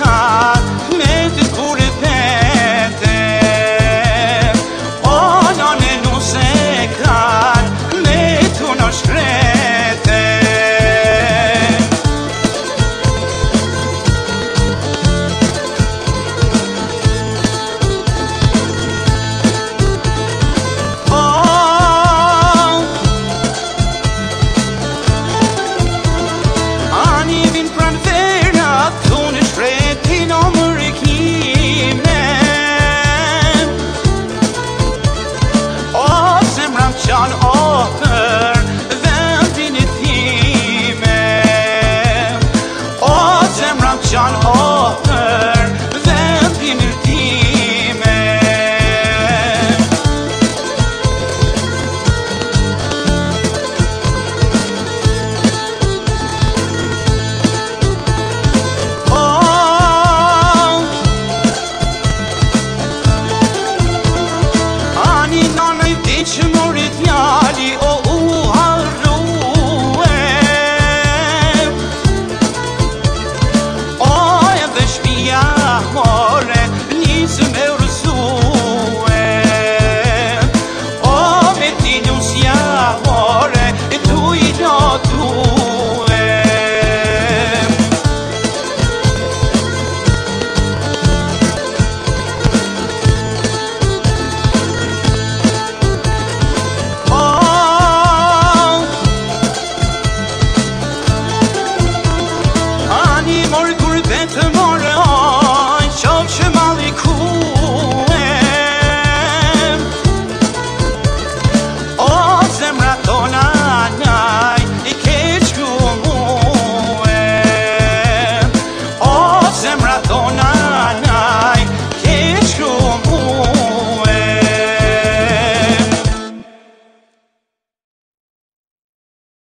come. john hall